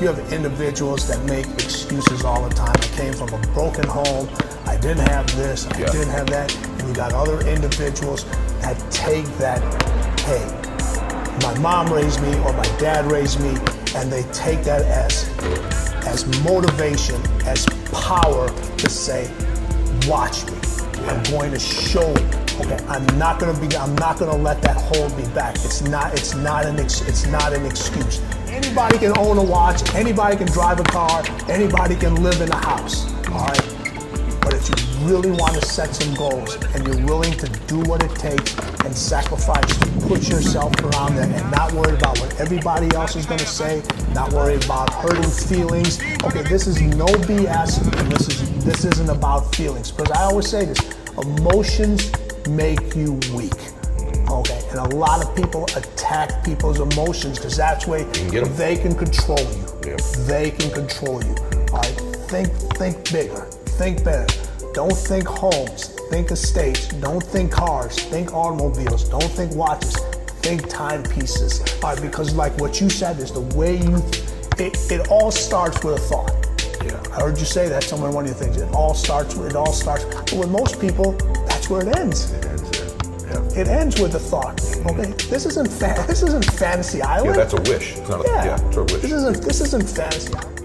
you have individuals that make excuses all the time. I came from a broken home. I didn't have this. I Yeah. didn't have that. And you got other individuals that take that, hey, my mom raised me or my dad raised me, and they take that as as motivation, as power to say, watch me. I'm going to show you. Okay, I'm not gonna be. I'm not gonna let that hold me back. It's not. It's not an. Ex, it's not an excuse. Anybody can own a watch. Anybody can drive a car. Anybody can live in a house. All right. But if you really want to set some goals and you're willing to do what it takes and sacrifice to put yourself around there and not worry about what everybody else is going to say, not worry about hurting feelings. Okay, this is no BS and this is this isn't about feelings because I always say this, emotions make you weak. Okay, and a lot of people attack people's emotions because that's where 'em. they can control you. Yep. They can control you. All right, think think bigger, think better. Don't think homes, think estates. Don't think cars, think automobiles. Don't think watches, think timepieces. All right, because like what you said is the way you. It, it all starts with a thought. Yeah. I heard you say that somewhere in one of your things. It all starts. It all starts. But with most people, that's where it ends. It. Yeah. It ends with a thought. Okay, this isn't fa- this isn't fantasy island. Yeah, that's a wish. It's not a, yeah. it's a wish. This isn't this isn't fantasy.